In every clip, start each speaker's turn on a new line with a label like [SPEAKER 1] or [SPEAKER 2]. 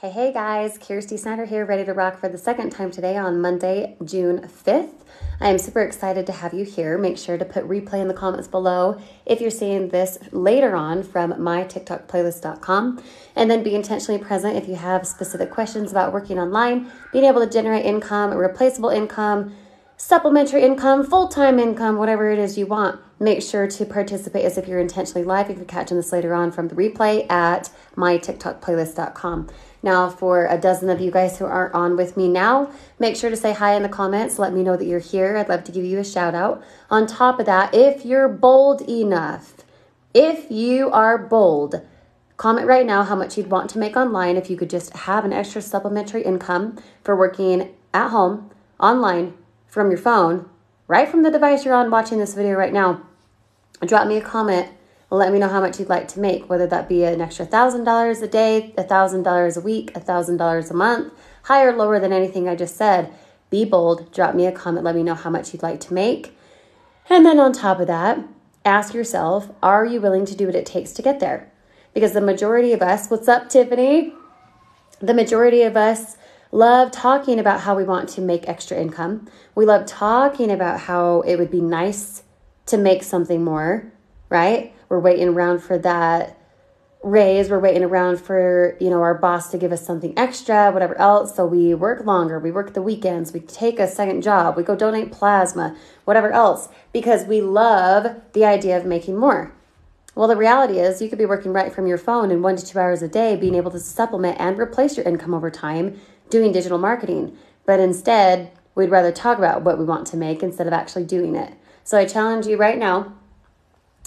[SPEAKER 1] Hey, hey guys, Kyrsti Snyder here, ready to rock for the second time today on Monday, June 5th. I am super excited to have you here. Make sure to put replay in the comments below if you're seeing this later on from mytiktokplaylist.com. And then be intentionally present if you have specific questions about working online, being able to generate income, replaceable income, supplementary income, full time income, whatever it is you want. Make sure to participate as if you're intentionally live if you're catching this later on from the replay at mytiktokplaylist.com. Now, for a dozen of you guys who aren't on with me now, make sure to say hi in the comments. Let me know that you're here. I'd love to give you a shout out. On top of that, if you're bold enough, if you are bold, comment right now how much you'd want to make online if you could just have an extra supplementary income for working at home, online, from your phone, right from the device you're on watching this video right now. Drop me a comment let me know how much you'd like to make, whether that be an extra $1,000 a day, $1,000 a week, $1,000 a month, higher or lower than anything I just said. Be bold, drop me a comment, let me know how much you'd like to make. And then on top of that, ask yourself, are you willing to do what it takes to get there? Because the majority of us, what's up, Tiffany? The majority of us love talking about how we want to make extra income. We love talking about how it would be nice to make something more, right? We're waiting around for that raise. We're waiting around for, you know, our boss to give us something extra, whatever else. So we work longer, we work the weekends, we take a second job, we go donate plasma, whatever else, because we love the idea of making more. Well, the reality is you could be working right from your phone in one to two hours a day, being able to supplement and replace your income over time doing digital marketing. But instead, we'd rather talk about what we want to make instead of actually doing it. So I challenge you right now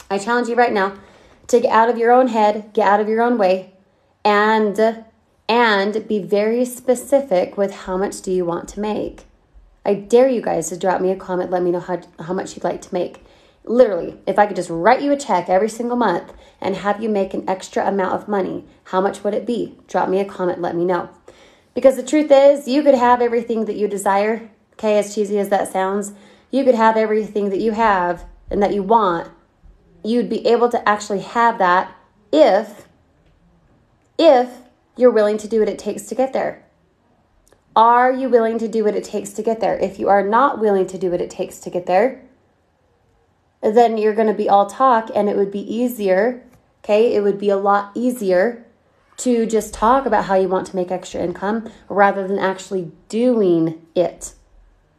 [SPEAKER 1] I challenge you right now to get out of your own head, get out of your own way, and and be very specific with how much do you want to make. I dare you guys to drop me a comment, let me know how, how much you'd like to make. Literally, if I could just write you a check every single month and have you make an extra amount of money, how much would it be? Drop me a comment, let me know. Because the truth is, you could have everything that you desire. Okay, as cheesy as that sounds, you could have everything that you have and that you want you'd be able to actually have that if if you're willing to do what it takes to get there. Are you willing to do what it takes to get there? If you are not willing to do what it takes to get there, then you're going to be all talk and it would be easier, okay? It would be a lot easier to just talk about how you want to make extra income rather than actually doing it.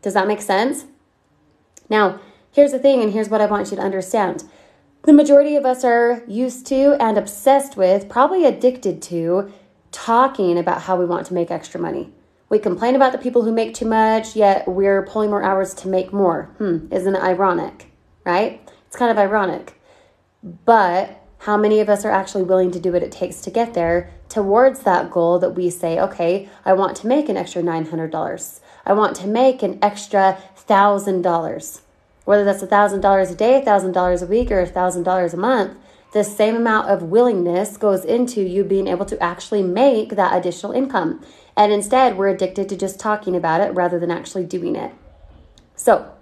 [SPEAKER 1] Does that make sense? Now, here's the thing, and here's what I want you to understand the majority of us are used to and obsessed with, probably addicted to, talking about how we want to make extra money. We complain about the people who make too much, yet we're pulling more hours to make more. Hmm, isn't it ironic? Right? It's kind of ironic. But how many of us are actually willing to do what it takes to get there towards that goal that we say, okay, I want to make an extra $900. I want to make an extra $1,000 whether that's $1,000 a day, $1,000 a week, or $1,000 a month, the same amount of willingness goes into you being able to actually make that additional income. And instead, we're addicted to just talking about it rather than actually doing it. So,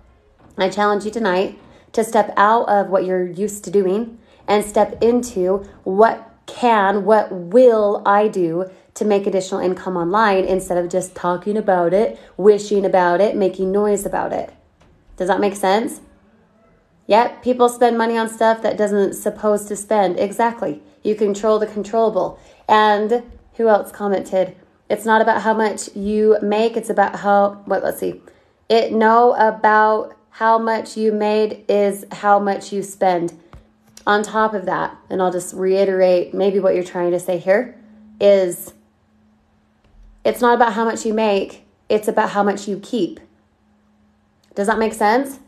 [SPEAKER 1] I challenge you tonight to step out of what you're used to doing and step into what can, what will I do to make additional income online instead of just talking about it, wishing about it, making noise about it. Does that make sense? Yep, people spend money on stuff that doesn't supposed to spend. Exactly. You control the controllable. And who else commented? It's not about how much you make, it's about how what let's see. It know about how much you made is how much you spend. On top of that, and I'll just reiterate maybe what you're trying to say here is it's not about how much you make, it's about how much you keep. Does that make sense?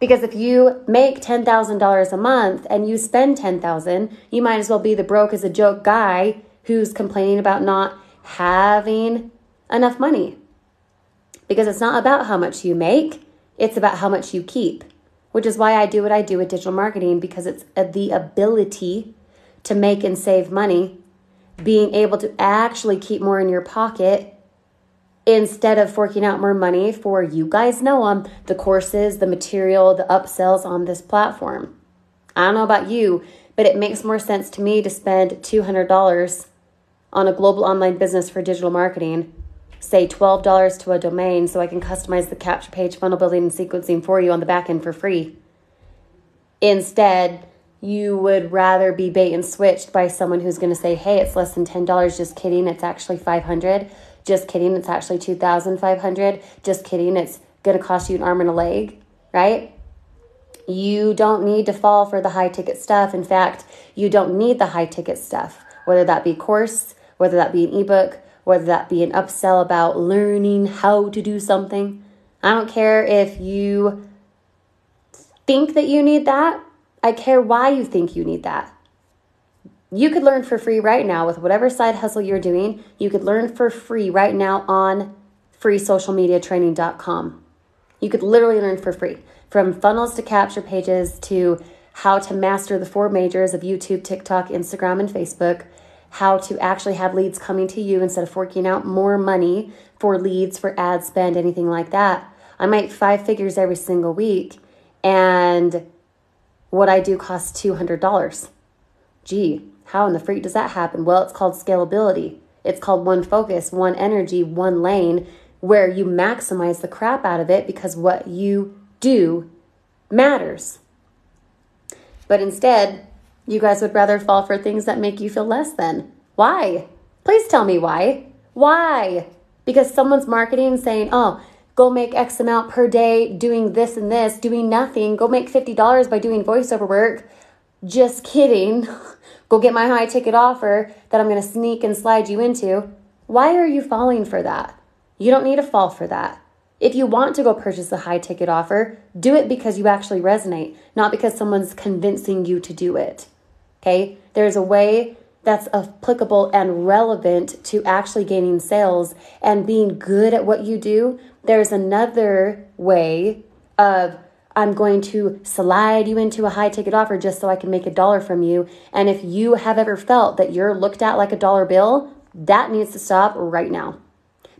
[SPEAKER 1] Because if you make $10,000 a month and you spend 10,000, you might as well be the broke as a joke guy who's complaining about not having enough money. Because it's not about how much you make, it's about how much you keep. Which is why I do what I do with digital marketing because it's uh, the ability to make and save money, being able to actually keep more in your pocket instead of forking out more money for you guys know them the courses the material the upsells on this platform i don't know about you but it makes more sense to me to spend $200 on a global online business for digital marketing, say $12 to a domain so I can customize the capture page, funnel building, and sequencing for you on the back end for free. Instead, you would rather be bait and switched by someone who's going to say, "Hey, it's less than $10, just kidding, it's actually 500. Just kidding, it's actually 2500. Just kidding, it's going to cost you an arm and a leg." Right? You don't need to fall for the high ticket stuff. In fact, you don't need the high ticket stuff, whether that be course, whether that be an ebook, whether that be an upsell about learning how to do something. I don't care if you think that you need that. I care why you think you need that. You could learn for free right now with whatever side hustle you're doing. You could learn for free right now on freesocialmediatraining.com. You could literally learn for free from funnels to capture pages to how to master the four majors of YouTube, TikTok, Instagram, and Facebook how to actually have leads coming to you instead of forking out more money for leads, for ad spend, anything like that. I make five figures every single week, and what I do costs $200. Gee, how in the freak does that happen? Well, it's called scalability. It's called one focus, one energy, one lane, where you maximize the crap out of it because what you do matters. But instead, you guys would rather fall for things that make you feel less than. Why? Please tell me why. Why? Because someone's marketing saying, oh, go make X amount per day doing this and this, doing nothing. Go make $50 by doing voiceover work. Just kidding. go get my high ticket offer that I'm going to sneak and slide you into. Why are you falling for that? You don't need to fall for that. If you want to go purchase a high ticket offer, do it because you actually resonate, not because someone's convincing you to do it. Okay? There's a way that's applicable and relevant to actually gaining sales and being good at what you do. There's another way of I'm going to slide you into a high ticket offer just so I can make a dollar from you. And if you have ever felt that you're looked at like a dollar bill, that needs to stop right now.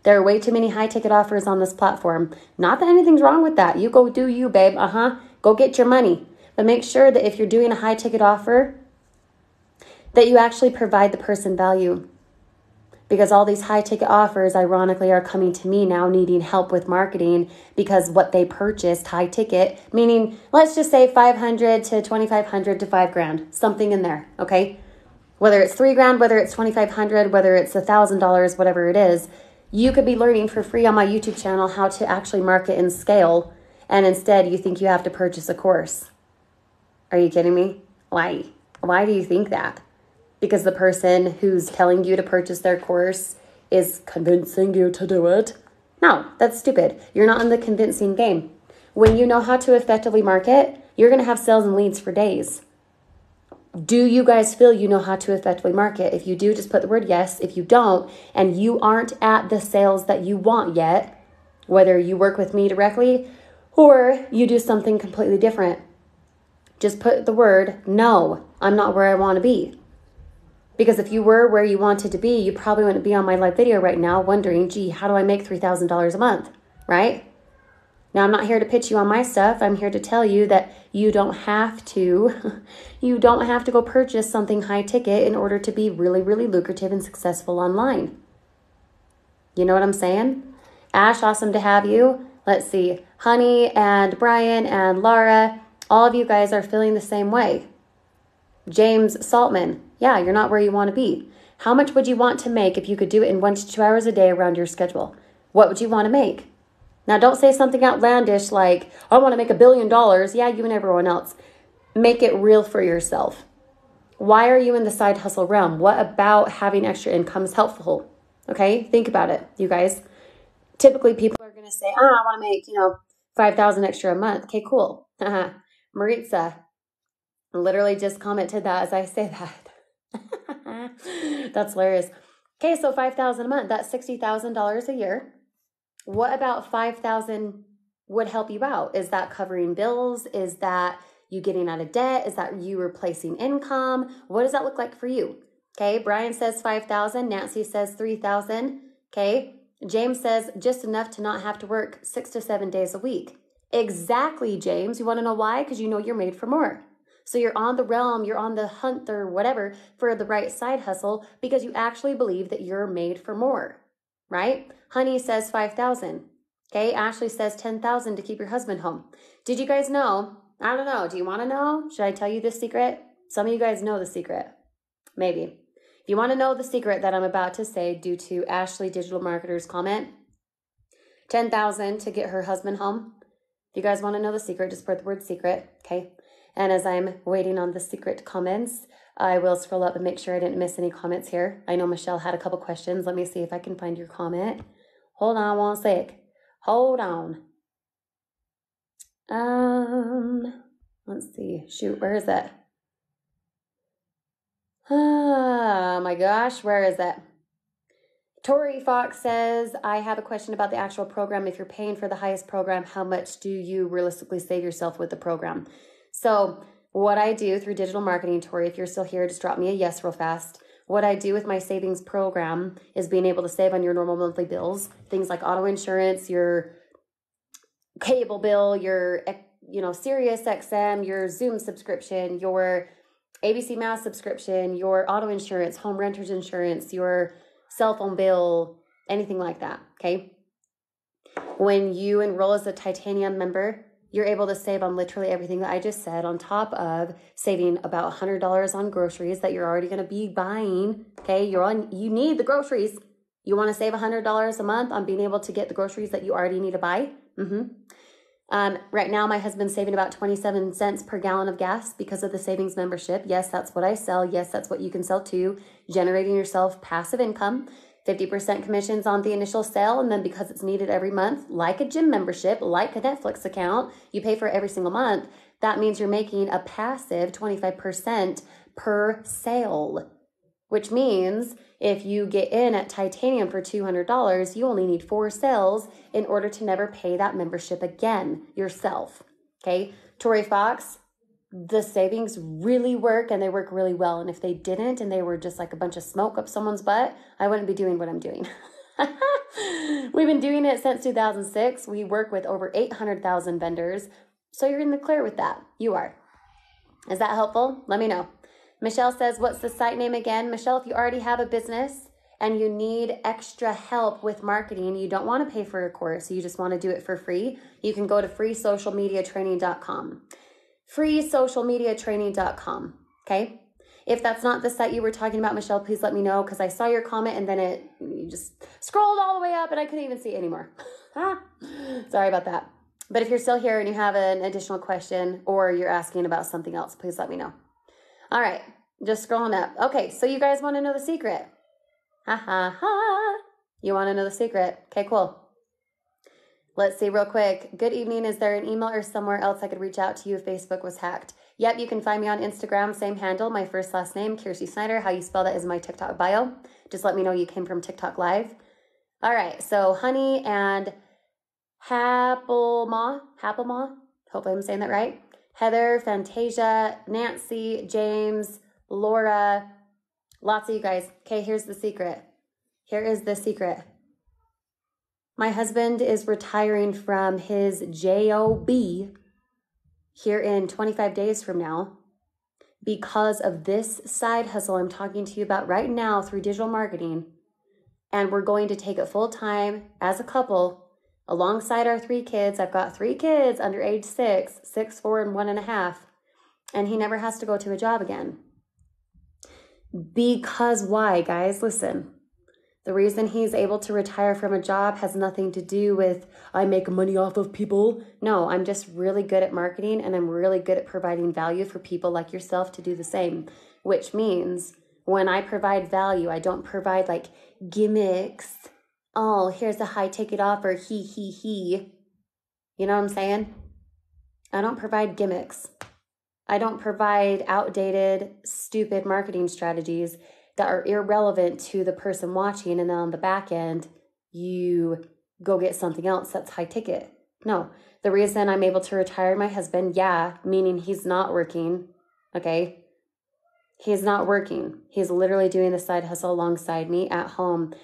[SPEAKER 1] There are way too many high ticket offers on this platform. Not that anything's wrong with that. You go do you, babe. Uh huh. Go get your money. But make sure that if you're doing a high ticket offer, that you actually provide the person value. Because all these high ticket offers, ironically, are coming to me now needing help with marketing because what they purchased, high ticket, meaning let's just say 500 to 2500 to 5 grand, something in there, okay? Whether it's 3 grand, whether it's 2500, whether it's $1,000, whatever it is, you could be learning for free on my YouTube channel how to actually market and scale, and instead you think you have to purchase a course. Are you kidding me? Why? Why do you think that? Because the person who's telling you to purchase their course is convincing you to do it. No, that's stupid. You're not in the convincing game. When you know how to effectively market, you're going to have sales and leads for days. Do you guys feel you know how to effectively market? If you do, just put the word yes. If you don't, and you aren't at the sales that you want yet, whether you work with me directly or you do something completely different, just put the word no, I'm not where I want to be. Because if you were where you wanted to be, you probably wouldn't be on my live video right now wondering, gee, how do I make $3,000 a month? Right? Now, I'm not here to pitch you on my stuff. I'm here to tell you that you don't have to, you don't have to go purchase something high ticket in order to be really, really lucrative and successful online. You know what I'm saying? Ash, awesome to have you. Let's see. Honey and Brian and Laura, all of you guys are feeling the same way. James Saltman, yeah, you're not where you want to be. How much would you want to make if you could do it in one to two hours a day around your schedule? What would you want to make? Now, don't say something outlandish like, I want to make a billion dollars. Yeah, you and everyone else. Make it real for yourself. Why are you in the side hustle realm? What about having extra income is helpful? Okay, think about it, you guys. Typically, people are going to say, oh, I want to make, you know, 5000 extra a month. Okay, cool. Maritza literally just commented that as I say that. That's hilarious. Okay, so 5000 a month, that's $60,000 a year. What about 5000 would help you out? Is that covering bills? Is that you getting out of debt? Is that you replacing income? What does that look like for you? Okay, Brian says 5,000, Nancy says 3,000. Okay, James says just enough to not have to work six to seven days a week. Exactly, James. You want to know why? Because you know you're made for more. So you're on the realm, you're on the hunt or whatever for the right side hustle because you actually believe that you're made for more, right? Honey says 5,000. Okay. Ashley says 10,000 to keep your husband home. Did you guys know? I don't know. Do you want to know? Should I tell you this secret? Some of you guys know the secret. Maybe. If you want to know the secret that I'm about to say due to Ashley Digital Marketer's comment, 10,000 to get her husband home. If you guys want to know the secret, just put the word secret. Okay. And as I'm waiting on the secret comments, I will scroll up and make sure I didn't miss any comments here. I know Michelle had a couple questions. Let me see if I can find your comment. Hold on one sec. Hold on. Um, let's see. Shoot, where is it? Oh my gosh, where is it? Tori Fox says, I have a question about the actual program. If you're paying for the highest program, how much do you realistically save yourself with the program? So, what I do through digital marketing, Tori, if you're still here, just drop me a yes real fast. What I do with my savings program is being able to save on your normal monthly bills, things like auto insurance, your cable bill, your eh, you know, Sirius XM, your Zoom subscription, your ABCmouse subscription, your auto insurance, home renters insurance, your cell phone bill, anything like that. Okay. When you enroll as a titanium member, you're able to save on literally everything that I just said, on top of saving about $100 on groceries that you're already going to be buying. Okay. You're on, you need the groceries. You want to save $100 a month on being able to get the groceries that you already need to buy? Mm-hmm. Um, right now, my husband's saving about 27 cents per gallon of gas because of the savings membership. Yes, that's what I sell. Yes, that's what you can sell too. Generating yourself passive income. 50% commissions on the initial sale. And then because it's needed every month, like a gym membership, like a Netflix account, you pay for every single month. That means you're making a passive 25% per sale which means if you get in at titanium for $200, you only need four sales in order to never pay that membership again yourself. Okay. Tori Fox, the savings really work and they work really well. And if they didn't and they were just like a bunch of smoke up someone's butt, I wouldn't be doing what I'm doing. We've been doing it since 2006. We work with over 800,000 vendors. So you're in the clear with that. You are. Is that helpful? Let me know. Michelle says, What's the site name again? Michelle, if you already have a business and you need extra help with marketing, you don't want to pay for a course, you just want to do it for free, you can go to freesocialmediatraining.com. Freesocialmediatraining.com. Okay. If that's not the site you were talking about, Michelle, please let me know because I saw your comment and then it you just scrolled all the way up and I couldn't even see anymore. ah, sorry about that. But if you're still here and you have an additional question or you're asking about something else, please let me know. All right, just scrolling up. Okay, so you guys want to know the secret? Ha ha ha. You want to know the secret? Okay, cool. Let's see real quick. Good evening. Is there an email or somewhere else I could reach out to you if Facebook was hacked? Yep, you can find me on Instagram, same handle, my first last name, Kyrsti Snyder. How you spell that is my TikTok bio. Just let me know you came from TikTok Live. All right, so Honey and Happelma, Happelma, hopefully I'm saying that right. Heather, Fantasia, Nancy, James, Laura, lots of you guys. Okay, here's the secret. Here is the secret. My husband is retiring from his JOB here in 25 days from now because of this side hustle I'm talking to you about right now through digital marketing. And we're going to take it full time as a couple alongside our three kids. I've got three kids under age six, six, four, and one and a half. And he never has to go to a job again. Because why, guys? Listen. The reason he's able to retire from a job has nothing to do with I make money off of people. No, I'm just really good at marketing and I'm really good at providing value for people like yourself to do the same, which means when I provide value, I don't provide like gimmicks oh, here's a high ticket offer, he, he, he. You know what I'm saying? I don't provide gimmicks. I don't provide outdated, stupid marketing strategies that are irrelevant to the person watching. And then on the back end, you go get something else that's high ticket. No, the reason I'm able to retire my husband, yeah, meaning he's not working, okay? He's not working. He's literally doing the side hustle alongside me at home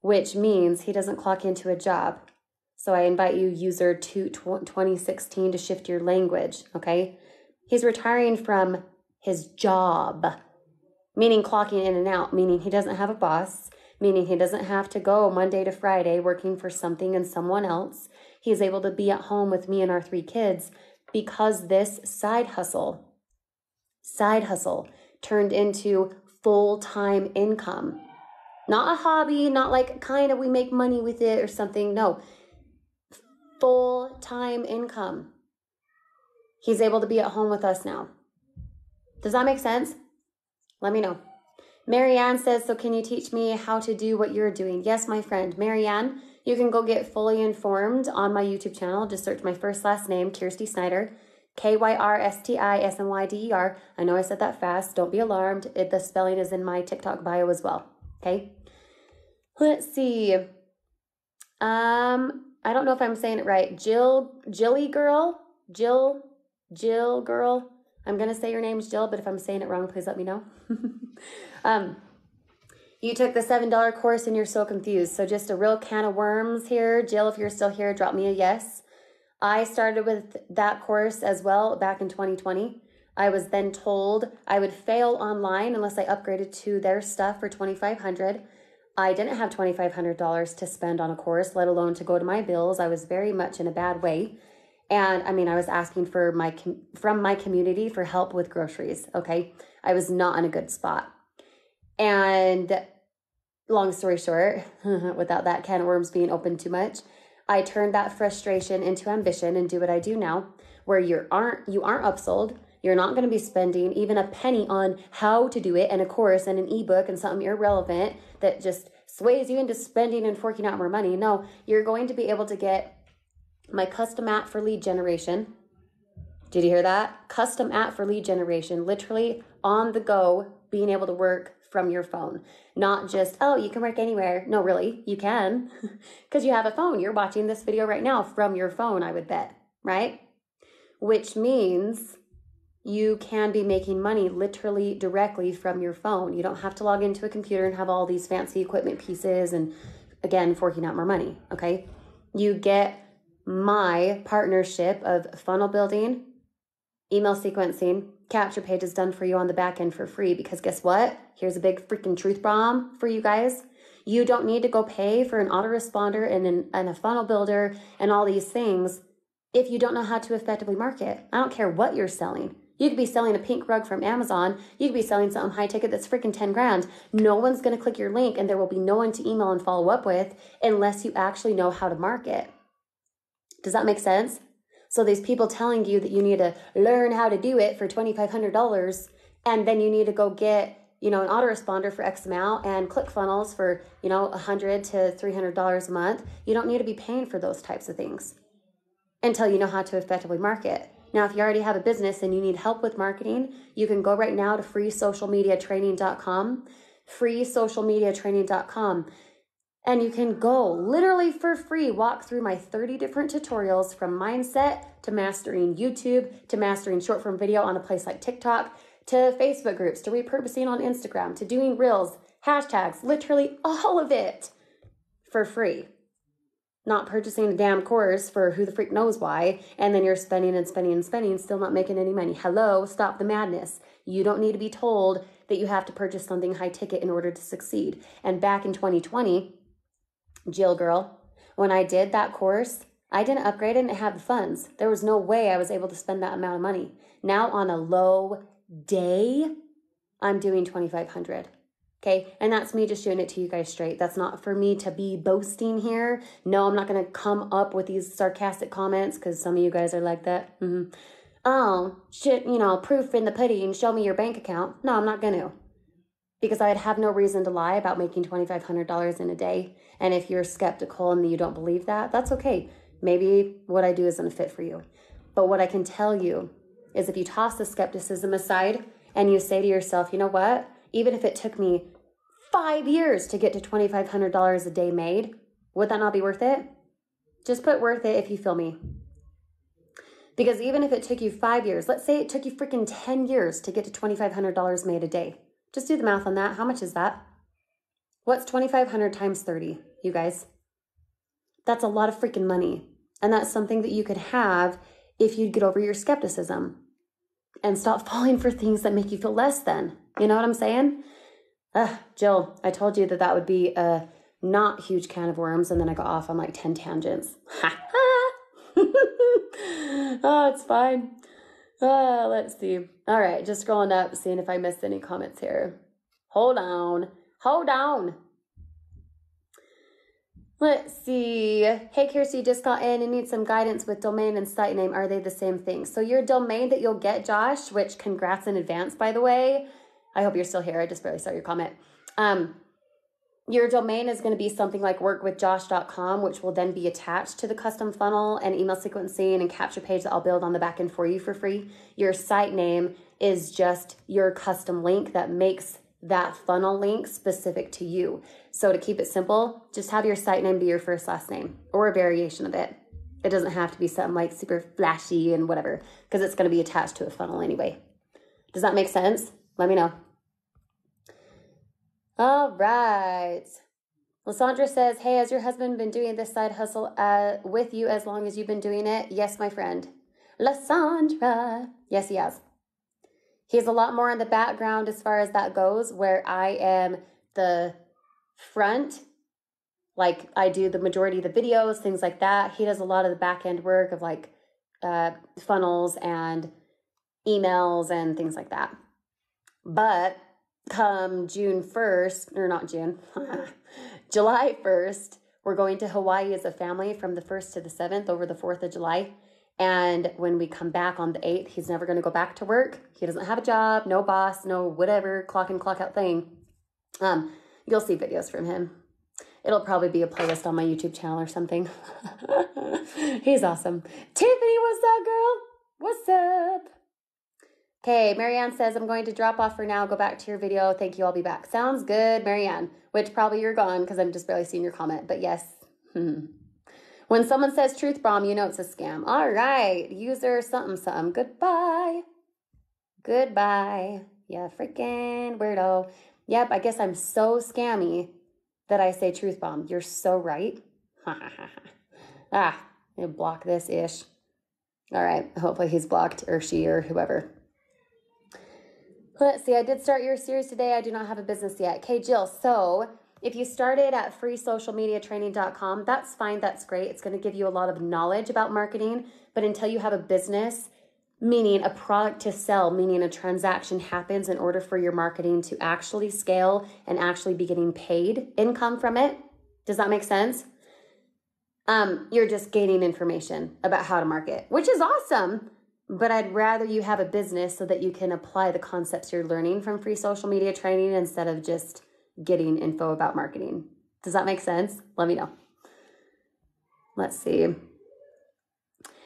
[SPEAKER 1] which means he doesn't clock into a job. So I invite you, user 2016, to shift your language, okay? He's retiring from his job, meaning clocking in and out, meaning he doesn't have a boss, meaning he doesn't have to go Monday to Friday working for something and someone else. He's able to be at home with me and our three kids because this side hustle, side hustle turned into full time income. Not a hobby, not like kind of we make money with it or something. No, full time income. He's able to be at home with us now. Does that make sense? Let me know. Marianne says, So can you teach me how to do what you're doing? Yes, my friend. Marianne, you can go get fully informed on my YouTube channel. Just search my first last name, Kyrsti Snyder. K Y R S T I S N Y D E R. I know I said that fast. Don't be alarmed. It, the spelling is in my TikTok bio as well. Okay. Let's see. Um, I don't know if I'm saying it right. Jill, Jilly girl, Jill, Jill girl. I'm gonna say your name's Jill, but if I'm saying it wrong, please let me know. um, you took the seven dollar course and you're so confused. So just a real can of worms here, Jill. If you're still here, drop me a yes. I started with that course as well back in 2020. I was then told I would fail online unless I upgraded to their stuff for 2500 I didn't have $2500 to spend on a course, let alone to go to my bills. I was very much in a bad way. And I mean, I was asking for my from my community for help with groceries, okay? I was not in a good spot. And long story short, without that can of worms being open too much, I turned that frustration into ambition and do what I do now, where you aren't you aren't upsold. You're not going to be spending even a penny on how to do it and a course and an ebook and something irrelevant that just sways you into spending and forking out more money. No, you're going to be able to get my custom app for lead generation. Did you hear that? Custom app for lead generation, literally on the go, being able to work from your phone. Not just, oh, you can work anywhere. No, really, you can because you have a phone. You're watching this video right now from your phone, I would bet, right? Which means you can be making money literally directly from your phone. You don't have to log into a computer and have all these fancy equipment pieces and again, forking out more money, okay? You get my partnership of funnel building, email sequencing, capture pages done for you on the back end for free because guess what? Here's a big freaking truth bomb for you guys. You don't need to go pay for an autoresponder and, an, and a funnel builder and all these things if you don't know how to effectively market. I don't care what you're selling. You could be selling a pink rug from Amazon. You could be selling something high ticket that's freaking 10 grand. No one's going to click your link and there will be no one to email and follow up with unless you actually know how to market. Does that make sense? So these people telling you that you need to learn how to do it for $2,500 and then you need to go get, you know, an autoresponder for X amount and ClickFunnels for, you know, 100 to $300 a month. You don't need to be paying for those types of things until you know how to effectively market. Now, if you already have a business and you need help with marketing, you can go right now to freesocialmediatraining.com, freesocialmediatraining.com, and you can go literally for free walk through my 30 different tutorials from mindset to mastering YouTube to mastering short form video on a place like TikTok to Facebook groups to repurposing on Instagram to doing reels, hashtags, literally all of it for free not purchasing a damn course for who the freak knows why, and then you're spending and spending and spending, still not making any money. Hello, stop the madness. You don't need to be told that you have to purchase something high ticket in order to succeed. And back in 2020, Jill girl, when I did that course, I didn't upgrade and have the funds. There was no way I was able to spend that amount of money. Now on a low day, I'm doing 2500 Okay. And that's me just showing it to you guys straight. That's not for me to be boasting here. No, I'm not going to come up with these sarcastic comments because some of you guys are like that. Mm-hmm. Oh, shit, you know, proof in the pudding, show me your bank account. No, I'm not going to. Because I'd have no reason to lie about making $2,500 in a day. And if you're skeptical and you don't believe that, that's okay. Maybe what I do isn't a fit for you. But what I can tell you is if you toss the skepticism aside and you say to yourself, you know what? even if it took me five years to get to $2,500 a day made, would that not be worth it? Just put worth it if you feel me. Because even if it took you five years, let's say it took you freaking 10 years to get to $2,500 made a day. Just do the math on that. How much is that? What's 2,500 times 30, you guys? That's a lot of freaking money. And that's something that you could have if you'd get over your skepticism. and stop falling for things that make you feel less than. You know what I'm saying? Uh, Jill, I told you that that would be a not huge can of worms, and then I got off on like 10 tangents. oh, it's fine. Uh, let's see. All right, just scrolling up, seeing if I missed any comments here. Hold on. Hold on. Let's see. Hey, Kyrsti, just got in and need some guidance with domain and site name. Are they the same thing? So, your domain that you'll get, Josh, which congrats in advance, by the way. I hope you're still here. I just barely saw your comment. Um, your domain is going to be something like workwithjosh.com, which will then be attached to the custom funnel and email sequencing and capture page that I'll build on the back end for you for free. Your site name is just your custom link that makes that funnel link specific to you. So to keep it simple, just have your site name be your first last name or a variation of it. It doesn't have to be something like super flashy and whatever, because it's going to be attached to a funnel anyway. Does that make sense? Let me know. All right. Lysandra says, Hey, has your husband been doing this side hustle uh, with you as long as you've been doing it? Yes, my friend. Lysandra. Yes, he has. He's a lot more in the background as far as that goes, where I am the front. Like I do the majority of the videos, things like that. He does a lot of the back end work of like uh, funnels and emails and things like that. But come June 1st, or not June, July 1st, we're going to Hawaii as a family from the 1st to the 7th over the 4th of July. And when we come back on the 8th, he's never going to go back to work. He doesn't have a job, no boss, no whatever clock in, clock out thing. Um, you'll see videos from him. It'll probably be a playlist on my YouTube channel or something. he's awesome. Tiffany, what's up, girl? What's up? Okay, Marianne says, I'm going to drop off for now. Go back to your video. Thank you. I'll be back. Sounds good, Marianne, which probably you're gone because I'm just barely seeing your comment. But yes. Hmm. When someone says truth bomb, you know it's a scam. All right, user something something. Goodbye. Goodbye. Yeah, freaking weirdo. Yep, I guess I'm so scammy that I say truth bomb. You're so right. ah, block this ish. All right, hopefully he's blocked or she or whoever. Let's see, I did start your series today. I do not have a business yet. Okay, Jill, so if you started at freesocialmediatraining.com, that's fine, that's great. It's going to give you a lot of knowledge about marketing, but until you have a business, meaning a product to sell, meaning a transaction happens in order for your marketing to actually scale and actually be getting paid income from it. Does that make sense? Um, you're just gaining information about how to market, which is awesome but I'd rather you have a business so that you can apply the concepts you're learning from free social media training instead of just getting info about marketing. Does that make sense? Let me know. Let's see.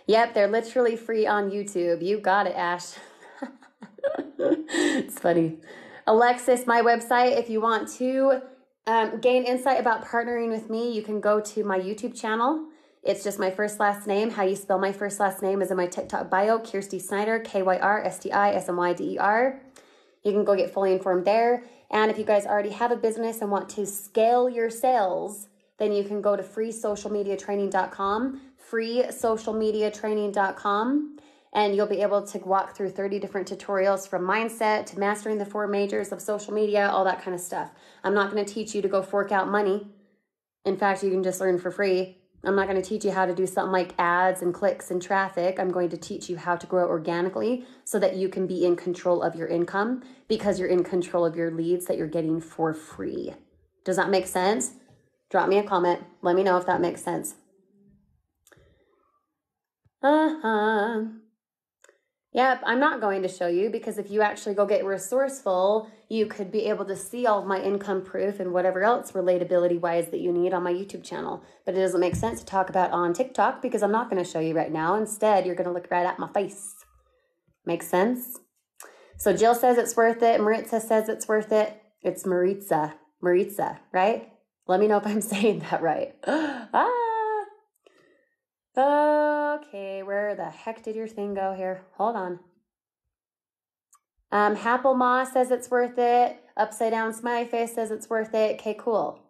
[SPEAKER 1] Yep, they're literally free on YouTube. You got it, Ash. it's funny. Alexis, my website, if you want to um, gain insight about partnering with me, you can go to my YouTube channel. It's just my first last name. How you spell my first last name is in my TikTok bio, Kyrsti Snyder, K Y R S T I S N Y D E R. You can go get fully informed there. And if you guys already have a business and want to scale your sales, then you can go to freesocialmediatraining.com, freesocialmediatraining.com, and you'll be able to walk through 30 different tutorials from mindset to mastering the four majors of social media, all that kind of stuff. I'm not going to teach you to go fork out money. In fact, you can just learn for free I'm not going to teach you how to do something like ads and clicks and traffic. I'm going to teach you how to grow organically so that you can be in control of your income because you're in control of your leads that you're getting for free. Does that make sense? Drop me a comment. Let me know if that makes sense. Uh huh. Yep, I'm not going to show you because if you actually go get resourceful, you could be able to see all of my income proof and whatever else relatability wise that you need on my YouTube channel. But it doesn't make sense to talk about on TikTok because I'm not going to show you right now. Instead, you're going to look right at my face. Makes sense? So Jill says it's worth it. Maritza says it's worth it. It's Maritza. Maritza, right? Let me know if I'm saying that right. ah! Okay, where the heck did your thing go here? Hold on. Um, Happel Moss says it's worth it. Upside down smiley face says it's worth it. Okay, cool.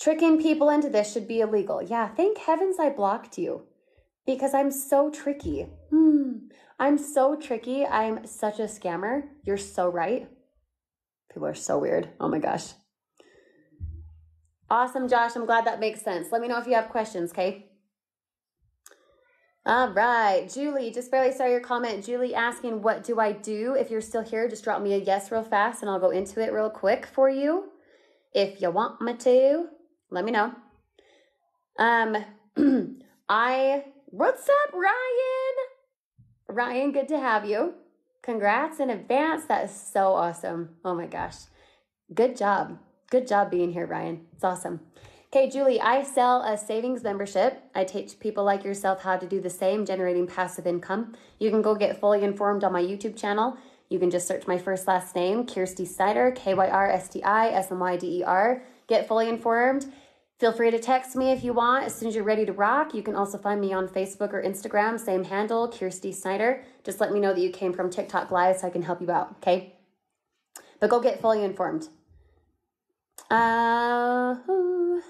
[SPEAKER 1] Tricking people into this should be illegal. Yeah, thank heavens I blocked you. because I'm so tricky. Hmm. I'm so tricky. I'm such a scammer. You're so right. People are so weird. Oh my gosh. Awesome, Josh. I'm glad that makes sense. Let me know if you have questions, okay? All right, Julie, just barely saw your comment. Julie asking, What do I do? If you're still here, just drop me a yes real fast and I'll go into it real quick for you. If you want me to, let me know. Um, I, what's up, Ryan? Ryan, good to have you. Congrats in advance. That is so awesome. Oh my gosh. Good job. Good job being here, Ryan. It's awesome. Okay, Julie, I sell a savings membership. I teach people like yourself how to do the same, generating passive income. You can go get fully informed on my YouTube channel. You can just search my first last name, Kyrsti Snyder, K Y R S T I S N Y D E R. Get fully informed. Feel free to text me if you want as soon as you're ready to rock. You can also find me on Facebook or Instagram, same handle, Kyrsti Snyder. Just let me know that you came from TikTok Live so I can help you out, okay? But go get fully informed. Uh,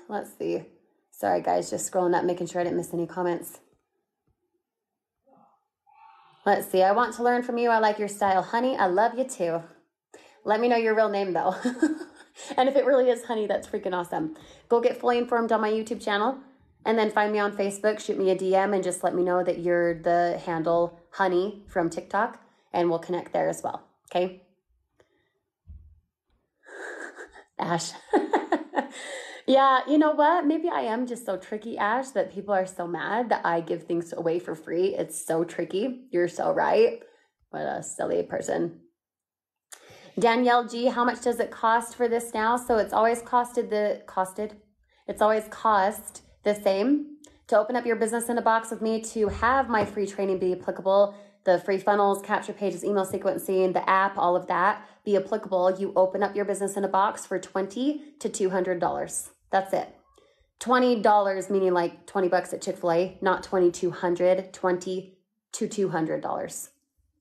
[SPEAKER 1] let's see. Sorry, guys, just scrolling up, making sure I didn't miss any comments. Let's see. I want to learn from you. I like your style. Honey, I love you too. Let me know your real name though. and if it really is honey, that's freaking awesome. Go get fully informed on my YouTube channel and then find me on Facebook, shoot me a DM and just let me know that you're the handle honey from TikTok and we'll connect there as well. Okay. Ash. yeah, you know what? Maybe I am just so tricky, Ash, that people are so mad that I give things away for free. It's so tricky. You're so right. What a silly person. Danielle G, how much does it cost for this now? So it's always costed the costed. It's always cost the same to open up your business in a box with me to have my free training be applicable the free funnels, capture pages, email sequencing, the app, all of that be applicable, you open up your business in a box for 20 to $200. That's it. $20 meaning like 20 bucks at Chick-fil-A, not 2200, 20 to $200,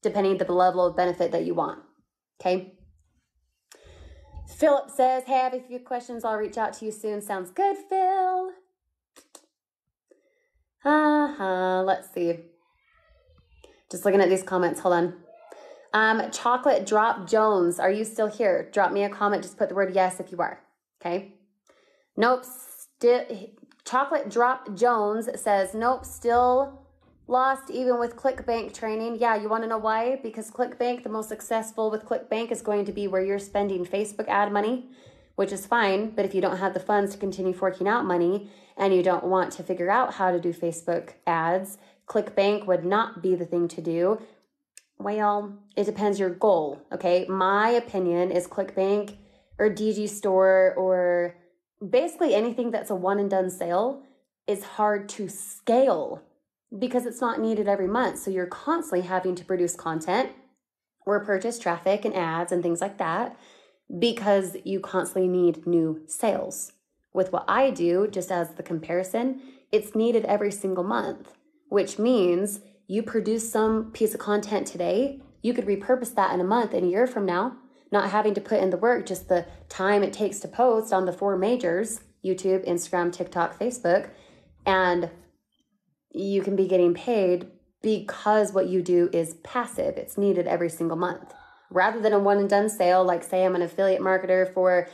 [SPEAKER 1] depending the level of benefit that you want. Okay? Philip says, Hey, I have a few questions. I'll reach out to you soon. Sounds good, Phil. Uh huh. Let's see. Just looking at these comments. Hold on. Um, Chocolate Drop Jones, are you still here? Drop me a comment. Just put the word yes if you are. Okay. Nope. Still. Chocolate Drop Jones says, nope, still lost even with ClickBank training. Yeah, you want to know why? Because ClickBank, the most successful with ClickBank is going to be where you're spending Facebook ad money, which is fine. But if you don't have the funds to continue forking out money and you don't want to figure out how to do Facebook ads, ClickBank would not be the thing to do. Well, it depends your goal. Okay. My opinion is ClickBank or Digistore or basically anything that's a one and done sale is hard to scale because it's not needed every month. So you're constantly having to produce content or purchase traffic and ads and things like that because you constantly need new sales. With what I do, just as the comparison, it's needed every single month which means you produce some piece of content today, you could repurpose that in a month and a year from now, not having to put in the work, just the time it takes to post on the four majors YouTube, Instagram, TikTok, Facebook. And you can be getting paid because what you do is passive. It's needed every single month. Rather than a one and done sale, like say I'm an affiliate marketer for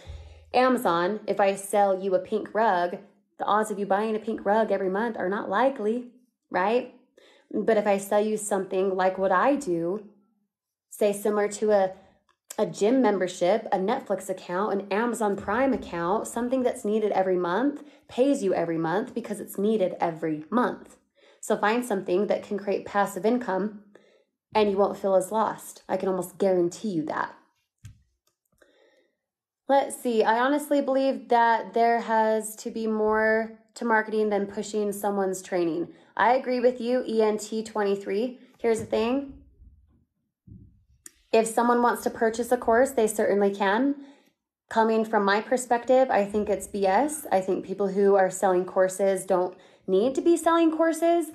[SPEAKER 1] Amazon, if I sell you a pink rug, the odds of you buying a pink rug every month are not likely right? But if I sell you something like what I do, say similar to a a gym membership, a Netflix account, an Amazon Prime account, something that's needed every month, pays you every month because it's needed every month. So find something that can create passive income and you won't feel as lost. I can almost guarantee you that. Let's see. I honestly believe that there has to be more to marketing than pushing someone's training. I agree with you, ENT23. Here's the thing if someone wants to purchase a course, they certainly can. Coming from my perspective, I think it's BS. I think people who are selling courses don't need to be selling courses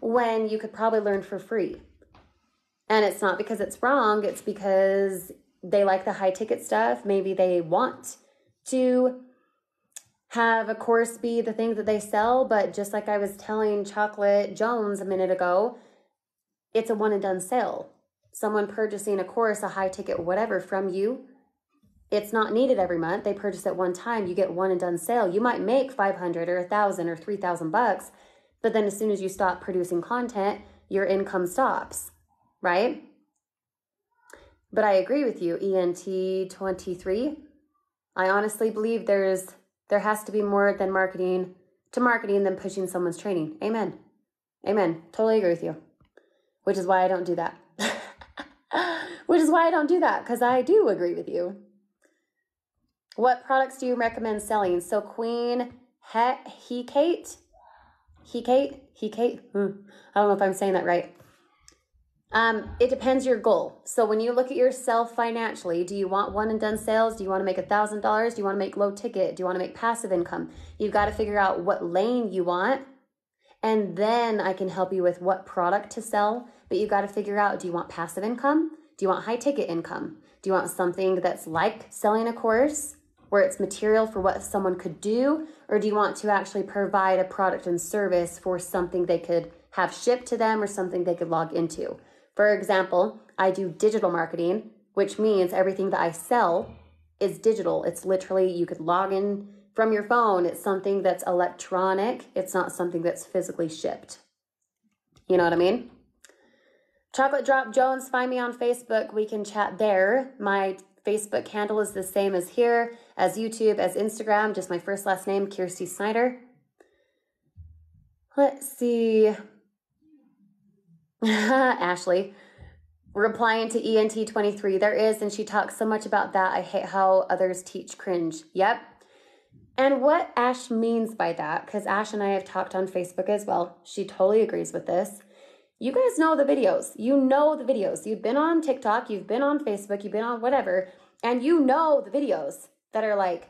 [SPEAKER 1] when you could probably learn for free. And it's not because it's wrong, it's because they like the high ticket stuff. Maybe they want to have a course be the thing that they sell, but just like I was telling Chocolate Jones a minute ago, it's a one and done sale. Someone purchasing a course, a high ticket, whatever from you, it's not needed every month. They purchase it one time, you get one and done sale. You might make 500 or 1000 or 3000 bucks, but then as soon as you stop producing content, your income stops, right? But I agree with you, ENT 23. I honestly believe there's there has to be more than marketing to marketing than pushing someone's training. Amen. Amen. Totally agree with you. Which is why I don't do that. Which is why I don't do that because I do agree with you. What products do you recommend selling? So Queen he, he Kate, he Kate, he Kate. Hmm. I don't know if I'm saying that right. Um, it depends your goal. So when you look at yourself financially, do you want one and done sales? Do you want to make a thousand dollars? Do you want to make low ticket? Do you want to make passive income? You've got to figure out what lane you want. And then I can help you with what product to sell. But you've got to figure out, do you want passive income? Do you want high ticket income? Do you want something that's like selling a course where it's material for what someone could do? Or do you want to actually provide a product and service for something they could have shipped to them or something they could log into? For example, I do digital marketing, which means everything that I sell is digital. It's literally, you could log in from your phone. It's something that's electronic, it's not something that's physically shipped. You know what I mean? Chocolate Drop Jones, find me on Facebook. We can chat there. My Facebook handle is the same as here, as YouTube, as Instagram, just my first last name, Kyrsti Snyder. Let's see. Ashley replying to ENT23. There is, and she talks so much about that. I hate how others teach cringe. Yep. And what Ash means by that, because Ash and I have talked on Facebook as well, she totally agrees with this. You guys know the videos. You know the videos. You've been on TikTok, you've been on Facebook, you've been on whatever, and you know the videos that are like,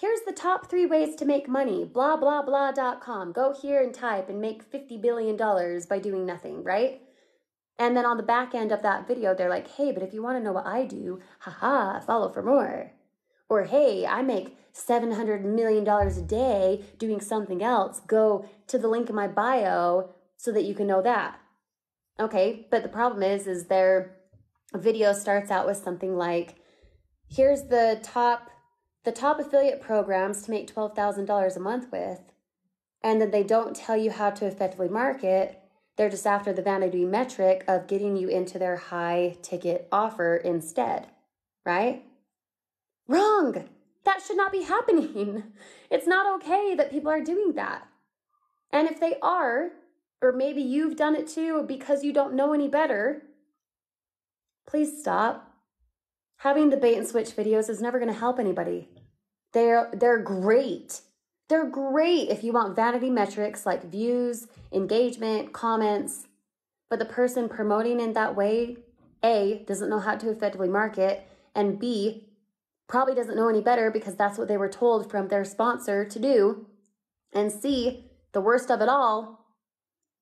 [SPEAKER 1] here's the top three ways to make money, blah, blah, blah.com. Go here and type and make $50 billion by doing nothing, right? And then on the back end of that video, they're like, hey, but if you want to know what I do, haha, follow for more. Or hey, I make $700 million a day doing something else. Go to the link in my bio so that you can know that. Okay, but the problem is, is their video starts out with something like, here's the top the top affiliate programs to make $12,000 a month with, and then they don't tell you how to effectively market. They're just after the vanity metric of getting you into their high ticket offer instead, right? Wrong. That should not be happening. It's not okay that people are doing that. And if they are, or maybe you've done it too because you don't know any better, please stop having the bait and switch videos is never going to help anybody. They're they're great. They're great if you want vanity metrics like views, engagement, comments. But the person promoting in that way, A, doesn't know how to effectively market, and B, probably doesn't know any better because that's what they were told from their sponsor to do. And C, the worst of it all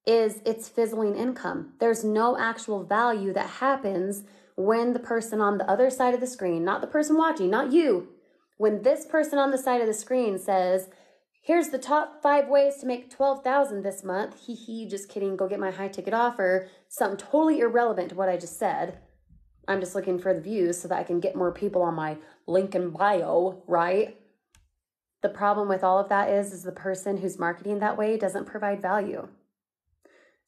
[SPEAKER 1] is it's fizzling income. There's no actual value that happens when the person on the other side of the screen, not the person watching, not you, when this person on the side of the screen says, here's the top five ways to make 12,000 this month, hee hee, just kidding, go get my high ticket offer, something totally irrelevant to what I just said. I'm just looking for the views so that I can get more people on my link in bio, right? The problem with all of that is, is the person who's marketing that way doesn't provide value.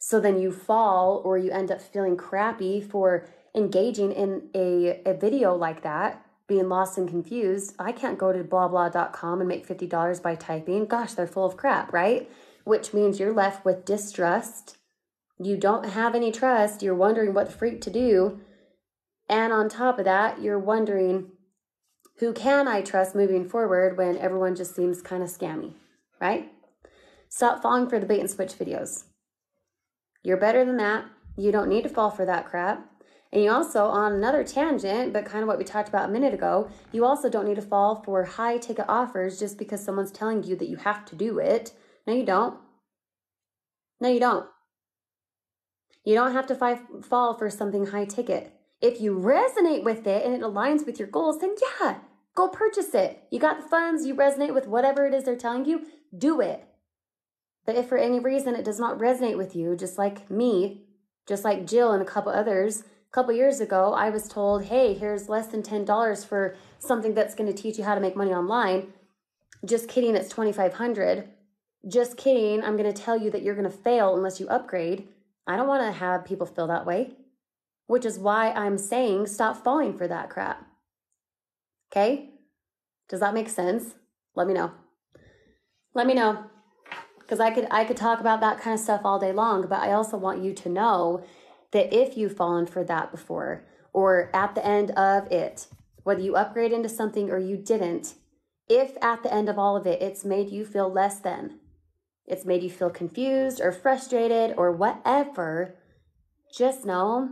[SPEAKER 1] So then you fall or you end up feeling crappy for engaging in a, a video like that, being lost and confused, I can't go to blah blah.com and make $50 by typing. Gosh, they're full of crap, right? Which means you're left with distrust. You don't have any trust. You're wondering what the freak to do. And on top of that, you're wondering who can I trust moving forward when everyone just seems kind of scammy, right? Stop falling for the bait and switch videos. You're better than that. You don't need to fall for that crap. And you also, on another tangent, but kind of what we talked about a minute ago, you also don't need to fall for high ticket offers just because someone's telling you that you have to do it. No, you don't. No, you don't. You don't have to fi- fall for something high ticket. If you resonate with it and it aligns with your goals, then yeah, Go purchase it. You got the funds, you resonate with whatever it is they're telling you, do it. But if for any reason it does not resonate with you, just like me, just like Jill and a couple others, a couple years ago, I was told, hey, here's less than $10 for something that's going to teach you how to make money online. Just kidding, it's 2500 Just kidding, I'm going to tell you that you're going to fail unless you upgrade. I don't want to have people feel that way, which is why I'm saying stop falling for that crap. Okay? Does that make sense? Let me know. Let me know. Cuz I could I could talk about that kind of stuff all day long, but I also want you to know that if you've fallen for that before or at the end of it, whether you upgrade into something or you didn't, if at the end of all of it it's made you feel less than, it's made you feel confused or frustrated or whatever, just know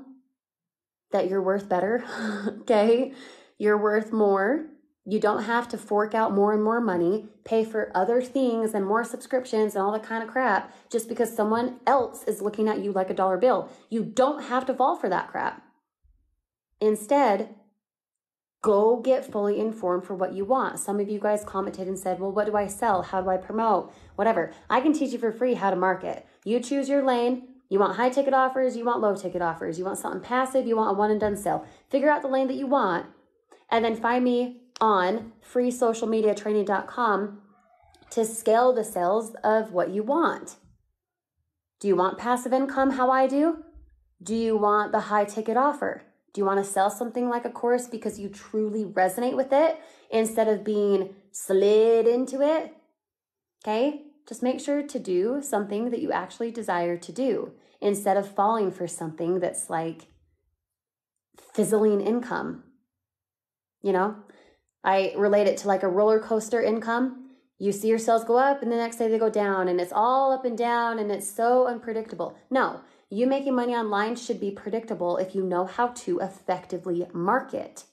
[SPEAKER 1] that you're worth better. okay? You're worth more. You don't have to fork out more and more money, pay for other things and more subscriptions and all that kind of crap just because someone else is looking at you like a dollar bill. You don't have to fall for that crap. Instead, go get fully informed for what you want. Some of you guys commented and said, Well, what do I sell? How do I promote? Whatever. I can teach you for free how to market. You choose your lane. You want high ticket offers, you want low ticket offers, you want something passive, you want a one and done sale. Figure out the lane that you want and then find me on freesocialmediatraining.com to scale the sales of what you want. Do you want passive income how I do? Do you want the high ticket offer? Do you want to sell something like a course because you truly resonate with it instead of being slid into it? Okay, just make sure to do something that you actually desire to do instead of falling for something that's like fizzling income. You know, I relate it to like a roller coaster income. You see your sales go up and the next day they go down and it's all up and down and it's so unpredictable. No, you making money online should be predictable if you know how to effectively market.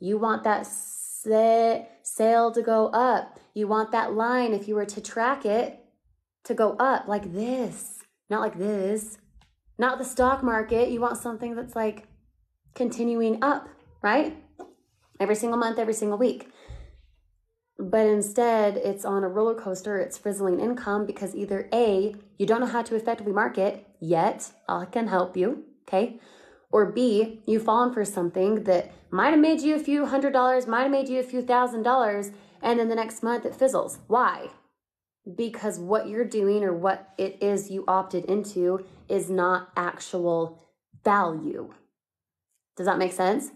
[SPEAKER 1] You want that sale to go up. You want that line, if you were to track it, to go up like this, not like this, not the stock market. You want something that's like continuing up, right? Every single month, every single week. But instead, it's on a roller coaster, it's frizzling income because either A, you don't know how to effectively market yet, I can help you, okay? Or B, you've fallen for something that might have made you a few hundred dollars, might have made you a few thousand dollars, and then the next month it fizzles. Why? Because what you're doing or what it is you opted into is not actual value. Does that make sense?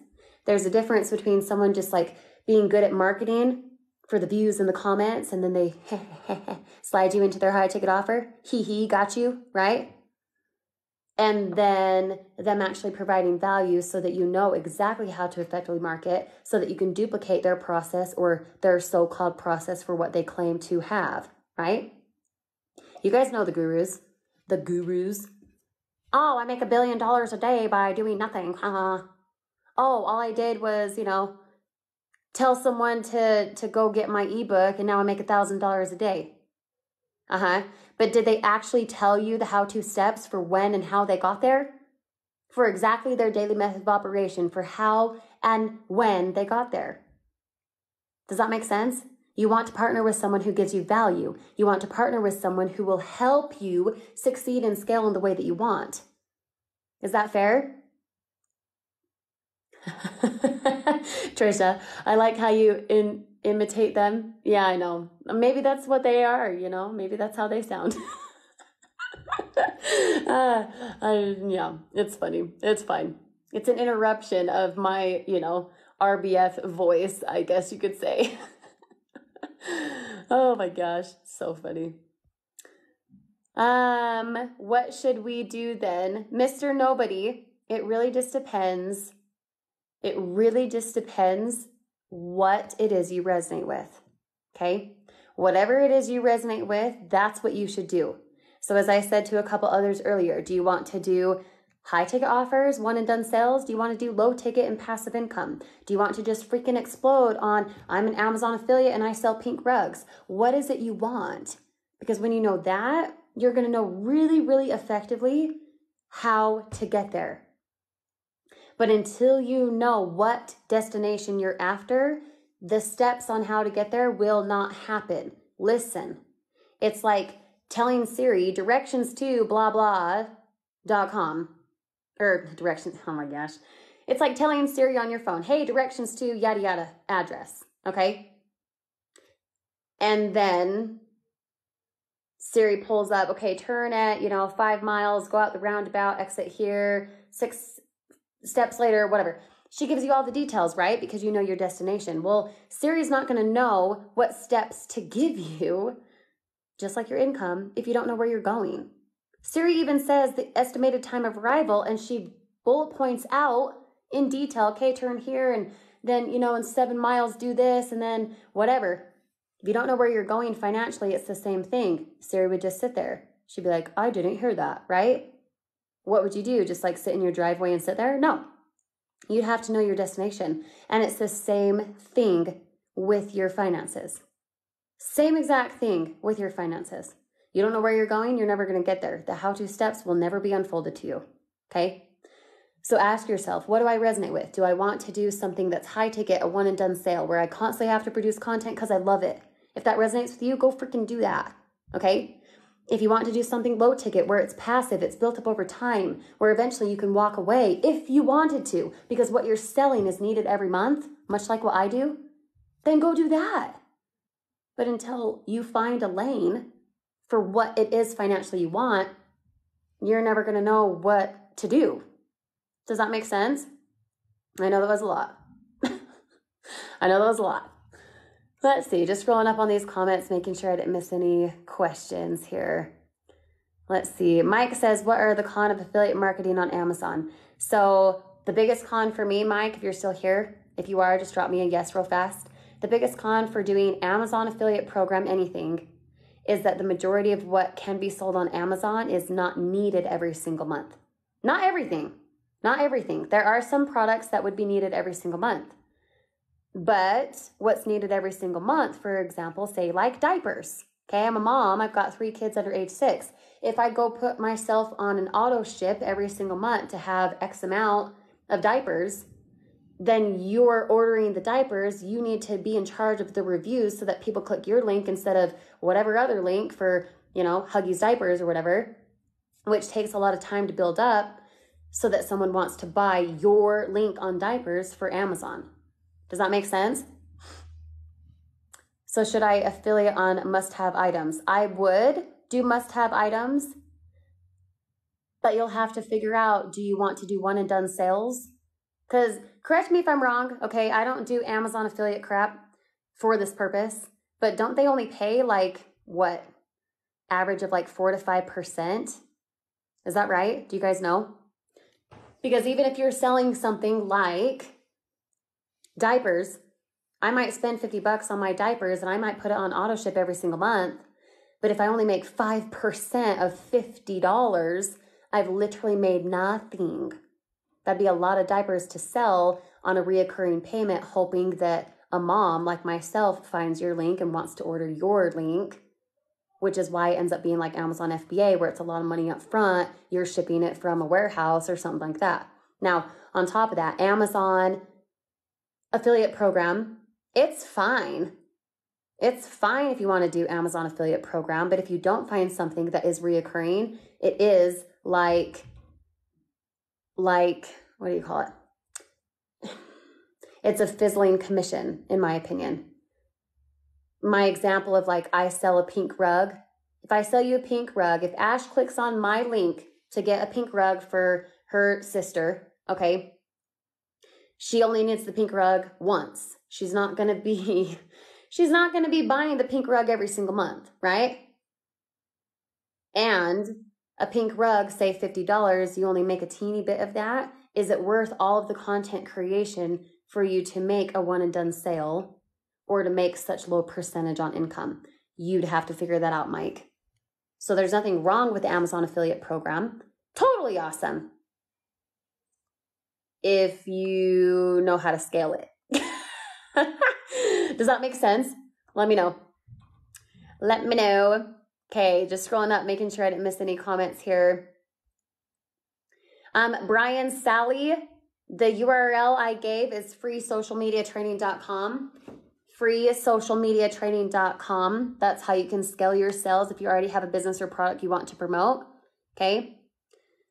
[SPEAKER 1] There's a difference between someone just like being good at marketing for the views and the comments, and then they slide you into their high ticket offer. Hee hee, got you, right? And then them actually providing value so that you know exactly how to effectively market so that you can duplicate their process or their so called process for what they claim to have, right? You guys know the gurus. The gurus. Oh, I make a billion dollars a day by doing nothing. Oh, all I did was, you know, tell someone to to go get my ebook and now I make a thousand dollars a day. Uh-huh. But did they actually tell you the how-to steps for when and how they got there? For exactly their daily method of operation, for how and when they got there. Does that make sense? You want to partner with someone who gives you value. You want to partner with someone who will help you succeed and scale in the way that you want. Is that fair? Trisha, I like how you in, imitate them. Yeah, I know. Maybe that's what they are, you know? Maybe that's how they sound. uh, I, yeah, it's funny. It's fine. It's an interruption of my, you know, RBF voice, I guess you could say. oh my gosh, so funny. Um, what should we do then? Mr. Nobody, it really just depends it really just depends what it is you resonate with. Okay. Whatever it is you resonate with, that's what you should do. So, as I said to a couple others earlier, do you want to do high ticket offers, one and done sales? Do you want to do low ticket and passive income? Do you want to just freaking explode on I'm an Amazon affiliate and I sell pink rugs? What is it you want? Because when you know that, you're going to know really, really effectively how to get there. But until you know what destination you're after, the steps on how to get there will not happen. Listen, it's like telling Siri directions to blah blah dot com or directions. Oh my gosh. It's like telling Siri on your phone, hey, directions to yada yada address. Okay. And then Siri pulls up, okay, turn at, you know, five miles, go out the roundabout, exit here, six steps later, whatever. She gives you all the details, right? Because you know your destination. Well, Siri's not going to know what steps to give you, just like your income, if you don't know where you're going. Siri even says the estimated time of arrival and she bullet points out in detail, okay, turn here and then, you know, in seven miles, do this and then whatever. If you don't know where you're going financially, it's the same thing. Siri would just sit there. She'd be like, I didn't hear that, right? What would you do? Just like sit in your driveway and sit there? No. You'd have to know your destination. And it's the same thing with your finances. Same exact thing with your finances. You don't know where you're going, you're never going to get there. The how to steps will never be unfolded to you. Okay? So ask yourself, what do I resonate with? Do I want to do something that's high ticket, a one and done sale where I constantly have to produce content because I love it? If that resonates with you, go freaking do that. Okay? If you want to do something low ticket where it's passive, it's built up over time, where eventually you can walk away if you wanted to, because what you're selling is needed every month, much like what I do, then go do that. But until you find a lane for what it is financially you want, you're never going to know what to do. Does that make sense? I know that was a lot. I know that was a lot. Let's see, just scrolling up on these comments, making sure I didn't miss any questions here. Let's see. Mike says, What are the con of affiliate marketing on Amazon? So, the biggest con for me, Mike, if you're still here, if you are, just drop me a yes real fast. The biggest con for doing Amazon affiliate program anything is that the majority of what can be sold on Amazon is not needed every single month. Not everything. Not everything. There are some products that would be needed every single month. But what's needed every single month, for example, say like diapers. Okay, I'm a mom, I've got three kids under age six. If I go put myself on an auto ship every single month to have X amount of diapers, then you're ordering the diapers. You need to be in charge of the reviews so that people click your link instead of whatever other link for, you know, Huggies diapers or whatever, which takes a lot of time to build up so that someone wants to buy your link on diapers for Amazon. Does that make sense? So, should I affiliate on must have items? I would do must have items, but you'll have to figure out do you want to do one and done sales? Because, correct me if I'm wrong, okay? I don't do Amazon affiliate crap for this purpose, but don't they only pay like what? Average of like 4 to 5%? Is that right? Do you guys know? Because even if you're selling something like diapers, I might spend 50 bucks on my diapers and I might put it on auto ship every single month. But if I only make 5% of $50, I've literally made nothing. That'd be a lot of diapers to sell on a reoccurring payment, hoping that a mom like myself finds your link and wants to order your link, which is why it ends up being like Amazon FBA, where it's a lot of money up front. You're shipping it from a warehouse or something like that. Now, on top of that, Amazon affiliate program, it's fine. It's fine if you want to do Amazon affiliate program, but if you don't find something that is reoccurring, it is like, like, what do you call it? It's a fizzling commission, in my opinion. My example of like, I sell a pink rug. If I sell you a pink rug, if Ash clicks on my link to get a pink rug for her sister, okay, she only needs the pink rug once. She's not going to be she's not going to be buying the pink rug every single month, right? And a pink rug, say $50, you only make a teeny bit of that. Is it worth all of the content creation for you to make a one and done sale or to make such low percentage on income? You'd have to figure that out, Mike. So there's nothing wrong with the Amazon affiliate program. Totally awesome if you know how to scale it. Does that make sense? Let me know. Let me know. Okay, just scrolling up, making sure I didn't miss any comments here. Um, Brian Sally, the URL I gave is freesocialmediatraining.com. freesocialmediatraining.com. That's how you can scale your sales if you already have a business or product you want to promote. Okay.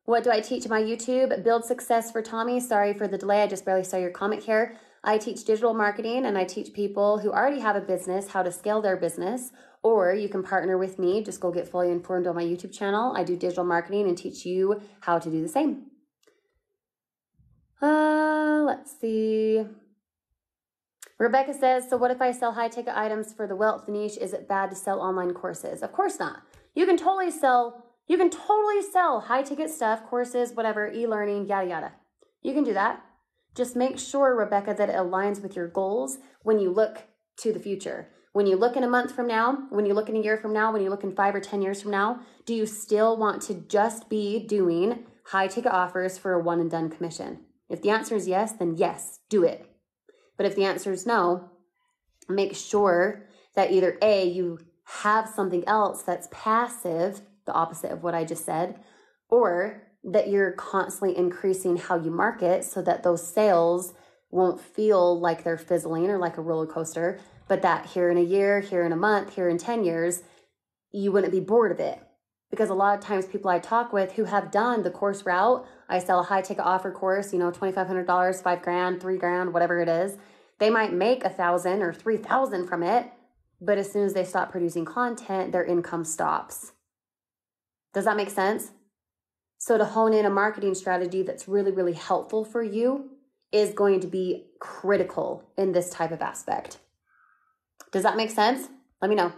[SPEAKER 1] What do I teach my YouTube? Build success for Tommy. Sorry for the delay. I just barely saw your comment here. I teach digital marketing and I teach people who already have a business how to scale their business. Or you can partner with me. Just go get fully informed on my YouTube channel. I do digital marketing and teach you how to do the same. Uh, let's see. Rebecca says, so what if I sell high ticket items for the wealth niche? Is it bad to sell online courses? Of course not. You can totally sell, you can totally sell high ticket stuff, courses, whatever, e-learning, yada, yada. You can do that. Just make sure, Rebecca, that it aligns with your goals when you look to the future. When you look in a month from now, when you look in a year from now, when you look in five or 10 years from now, do you still want to just be doing high ticket offers for a one and done commission? If the answer is yes, then yes, do it. But if the answer is no, make sure that either A, you have something else that's passive, the opposite of what I just said, or that you're constantly increasing how you market so that those sales won't feel like they're fizzling or like a roller coaster, but that here in a year, here in a month, here in 10 years, you wouldn't be bored of it. Because a lot of times people I talk with who have done the course route, I sell a high ticket offer course, you know, $2,500, five grand, three grand, whatever it is. They might make a thousand or 3,000 from it, but as soon as they stop producing content, their income stops. Does that make sense? So to hone in a marketing strategy that's really, really helpful for you is going to be critical in this type of aspect. Does that make sense? Let me know.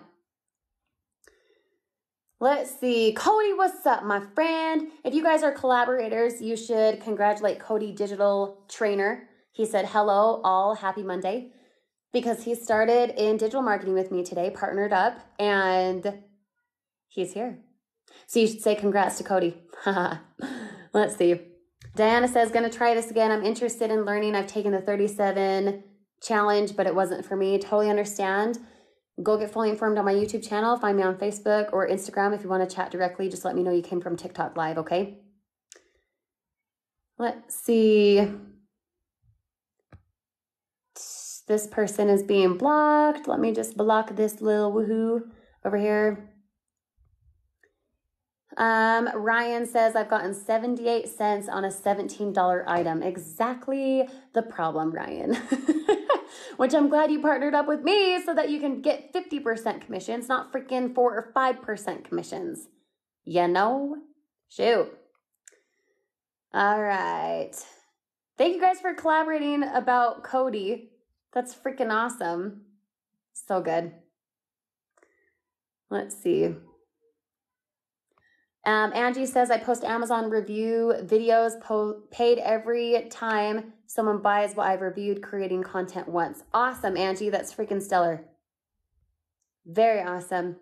[SPEAKER 1] Let's see. Cody, what's up, my friend? If you guys are collaborators, you should congratulate Cody Digital Trainer. He said, Hello, all happy Monday. Because he started in digital marketing with me today, partnered up, and he's here. So you should say congrats to Cody. Let's see. Diana says, gonna try this again. I'm interested in learning. I've taken the 37 challenge, but it wasn't for me. Totally understand. Go get fully informed on my YouTube channel. Find me on Facebook or Instagram if you want to chat directly. Just let me know you came from TikTok Live, okay? Let's see. This person is being blocked. Let me just block this little woohoo over here. Um, Ryan says, I've gotten 78 cents on a $17 item. Exactly the problem, Ryan. Which I'm glad you partnered up with me so that you can get 50% commissions, not freaking 4 or 5% commissions. You know? Shoot. All right. Thank you guys for collaborating about Cody. That's freaking awesome. So good. Let's see. Um, Angie says, I post Amazon review videos po- paid every time someone buys what I've reviewed, creating content once. Awesome, Angie. That's freaking stellar. Very awesome.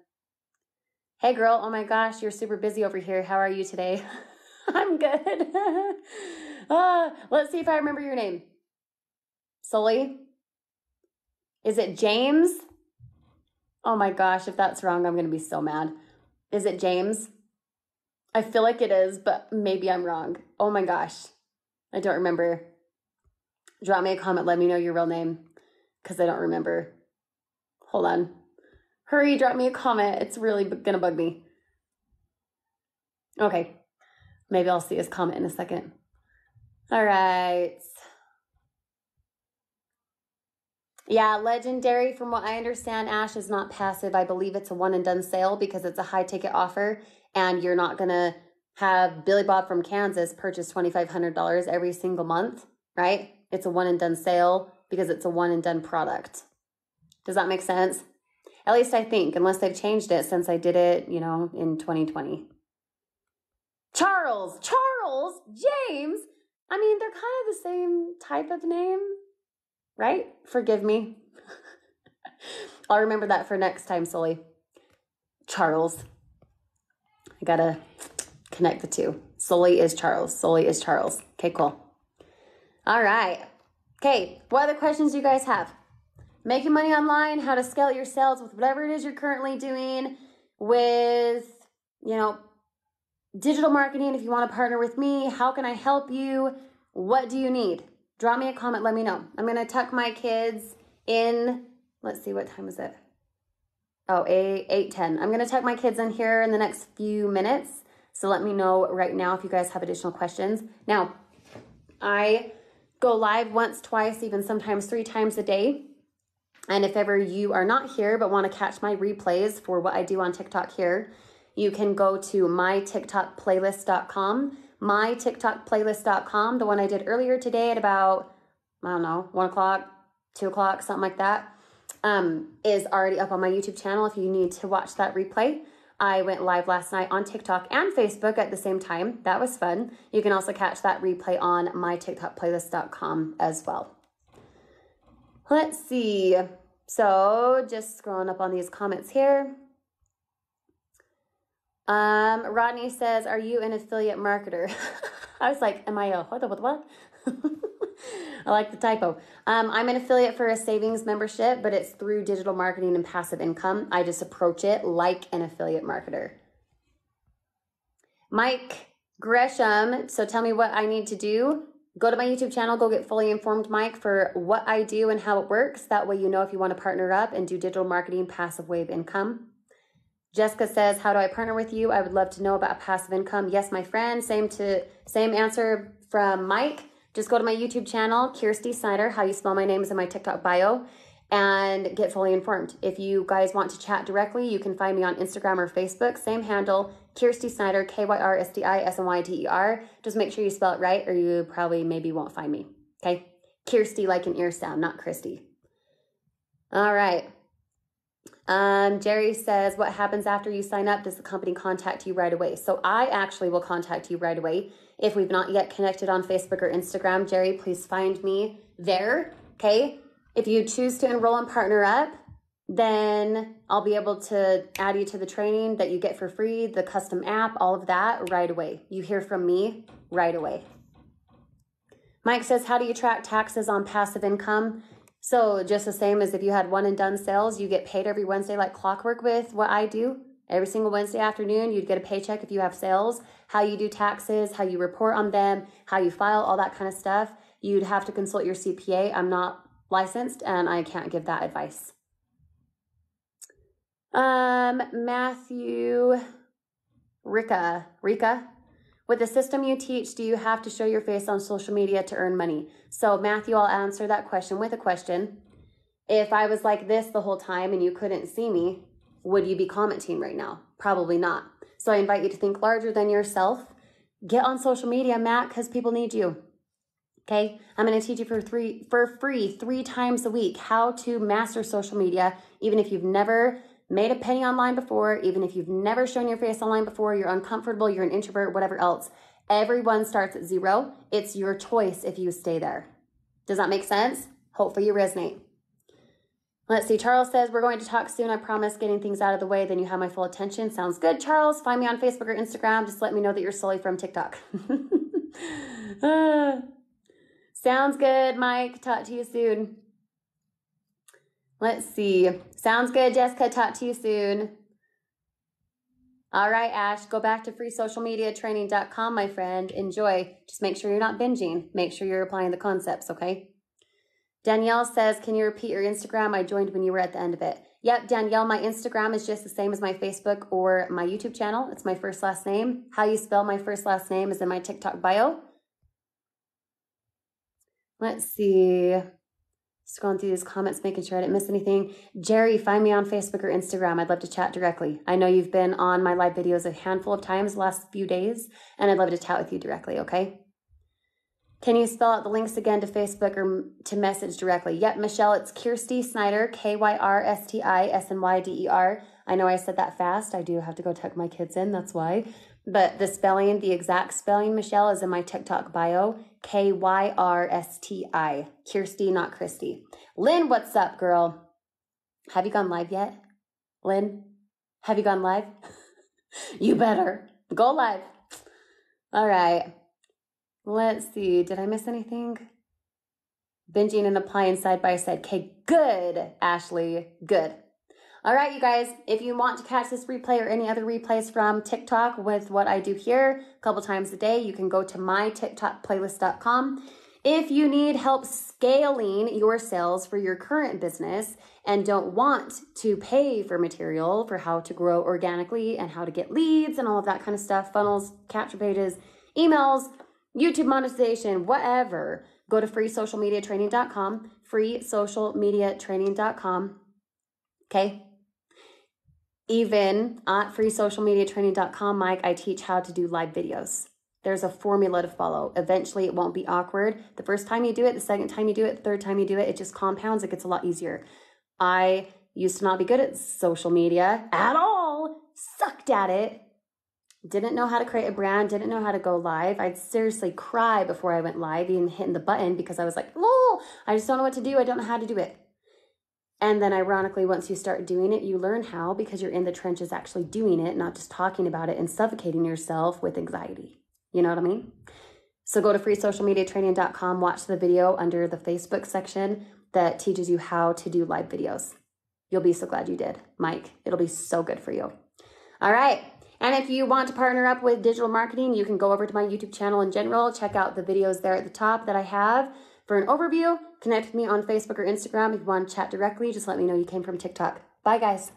[SPEAKER 1] Hey, girl. Oh my gosh, you're super busy over here. How are you today? I'm good. uh, let's see if I remember your name. Sully? Is it James? Oh my gosh, if that's wrong, I'm going to be so mad. Is it James? I feel like it is, but maybe I'm wrong. Oh my gosh. I don't remember. Drop me a comment. Let me know your real name because I don't remember. Hold on. Hurry, drop me a comment. It's really going to bug me. Okay. Maybe I'll see his comment in a second. All right. Yeah, legendary. From what I understand, Ash is not passive. I believe it's a one and done sale because it's a high ticket offer, and you're not gonna have Billy Bob from Kansas purchase twenty five hundred dollars every single month, right? It's a one and done sale because it's a one and done product. Does that make sense? At least I think, unless they've changed it since I did it, you know, in 2020. Charles, Charles, James. I mean, they're kind of the same type of name, right? Forgive me. I'll remember that for next time, Sully. Charles. I gotta connect the two. Sully is Charles. Sully is Charles. Okay, cool. All right. Okay, what other questions do you guys have? Making money online, how to scale your sales with whatever it is you're currently doing, with, you know, digital marketing. If you want to partner with me, how can I help you? What do you need? Drop me a comment, let me know. I'm going to tuck my kids in let's see, what time is it? Oh, 8, 8 10. I'm going to tuck my kids in here in the next few minutes. So let me know right now if you guys have additional questions. Now, I go live once, twice, even sometimes three times a day. And if ever you are not here but want to catch my replays for what I do on TikTok here, you can go to mytiktokplaylist.com, mytiktokplaylist.com, the one I did earlier today at about, I don't know, one o'clock, two o'clock, something like that, um, is already up on my YouTube channel if you need to watch that replay. I went live last night on TikTok and Facebook at the same time. That was fun. You can also catch that replay on my mytiktokplaylist.com as well. Let's see. So just scrolling up on these comments here. Um, Rodney says, "Are you an affiliate marketer?" I was like, "Am I a what? What? What?" I like the typo. Um, I'm an affiliate for a savings membership, but it's through digital marketing and passive income. I just approach it like an affiliate marketer. Mike Gresham. So tell me what I need to do Go to my YouTube channel, go get fully informed Mike for what I do and how it works. That way you know if you want to partner up and do digital marketing, passive wave income. Jessica says, "How do I partner with you? I would love to know about passive income." Yes, my friend. Same to same answer from Mike. Just go to my YouTube channel, Kyrsti Snyder. How you spell my name is in my TikTok bio and get fully informed. If you guys want to chat directly, you can find me on Instagram or Facebook. Same handle, Kyrsti Snyder, K Y R S T I S N Y D E R. Just make sure you spell it right, or you probably maybe won't find me. Okay? Kyrsti like an ear sound, not Christy. All right. Um, Jerry says, What happens after you sign up? Does the company contact you right away? So I actually will contact you right away. If we've not yet connected on Facebook or Instagram, Jerry, please find me there. Okay. If you choose to enroll and partner up, then I'll be able to add you to the training that you get for free, the custom app, all of that right away. You hear from me right away. Mike says, How do you track taxes on passive income? So, just the same as if you had one and done sales, you get paid every Wednesday like clockwork with what I do. Every single Wednesday afternoon, you'd get a paycheck if you have sales, how you do taxes, how you report on them, how you file, all that kind of stuff. You'd have to consult your CPA. I'm not licensed and I can't give that advice. Um, Matthew Rika, Rika, with the system you teach, do you have to show your face on social media to earn money? So, Matthew, I'll answer that question with a question. If I was like this the whole time and you couldn't see me, would you be commenting right now? Probably not. So, I invite you to think larger than yourself. Get on social media, Matt, because people need you. Okay, I'm going to teach you for three for free three times a week how to master social media, even if you've never made a penny online before, even if you've never shown your face online before, you're uncomfortable, you're an introvert, whatever else. Everyone starts at zero. It's your choice if you stay there. Does that make sense? Hopefully you resonate. Let's see. Charles says, We're going to talk soon. I promise getting things out of the way. Then you have my full attention. Sounds good, Charles. Find me on Facebook or Instagram. Just let me know that you're solely from TikTok. uh, Sounds good, Mike. Talk to you soon. Let's see. Sounds good, Jessica. Talk to you soon. All right, Ash, go back to freesocialmediatraining.com, my friend. Enjoy. Just make sure you're not binging. Make sure you're applying the concepts, okay? Danielle says, Can you repeat your Instagram? I joined when you were at the end of it. Yep, Danielle, my Instagram is just the same as my Facebook or my YouTube channel. It's my first last name. How you spell my first last name is in my TikTok bio. Let's see. Scrolling through these comments, making sure I didn't miss anything. Jerry, find me on Facebook or Instagram. I'd love to chat directly. I know you've been on my live videos a handful of times last few days, and I'd love to chat with you directly, okay? Can you spell out the links again to Facebook or to message directly? Yep, Michelle, it's Kyrsti Snyder, K Y R S T I S N Y D E R. I know I said that fast. I do have to go tuck my kids in, that's why. But the spelling, the exact spelling, Michelle, is in my TikTok bio. K Y R S T I. Kyrsti, not Christy. Lynn, what's up, girl? Have you gone live yet? Lynn, have you gone live? you better go live. All right. Let's see. Did I miss anything? Binging and applying side by side. Okay, good, Ashley. Good. All right, you guys, if you want to catch this replay or any other replays from TikTok with what I do here a couple times a day, you can go to mytiktokplaylist.com If you need help scaling your sales for your current business and don't want to pay for material for how to grow organically and how to get leads and all of that kind of stuff, funnels, capture pages, emails, YouTube monetization, whatever, go to freesocialmediatraining.com, freesocialmediatraining.com. Okay. Even at freesocialmediatraining.com, Mike, I teach how to do live videos. There's a formula to follow. Eventually, it won't be awkward. The first time you do it, the second time you do it, the third time you do it, it just compounds. It gets a lot easier. I used to not be good at social media at all, sucked at it, didn't know how to create a brand, didn't know how to go live. I'd seriously cry before I went live, even hitting the button because I was like, oh, I just don't know what to do. I don't know how to do it. And then, ironically, once you start doing it, you learn how because you're in the trenches actually doing it, not just talking about it and suffocating yourself with anxiety. You know what I mean? So go to freesocialmediatraining.com, watch the video under the Facebook section that teaches you how to do live videos. You'll be so glad you did, Mike. It'll be so good for you. All right. And if you want to partner up with digital marketing, you can go over to my YouTube channel in general, check out the videos there at the top that I have for an overview. Connect with me on Facebook or Instagram. If you want to chat directly, just let me know you came from TikTok. Bye, guys.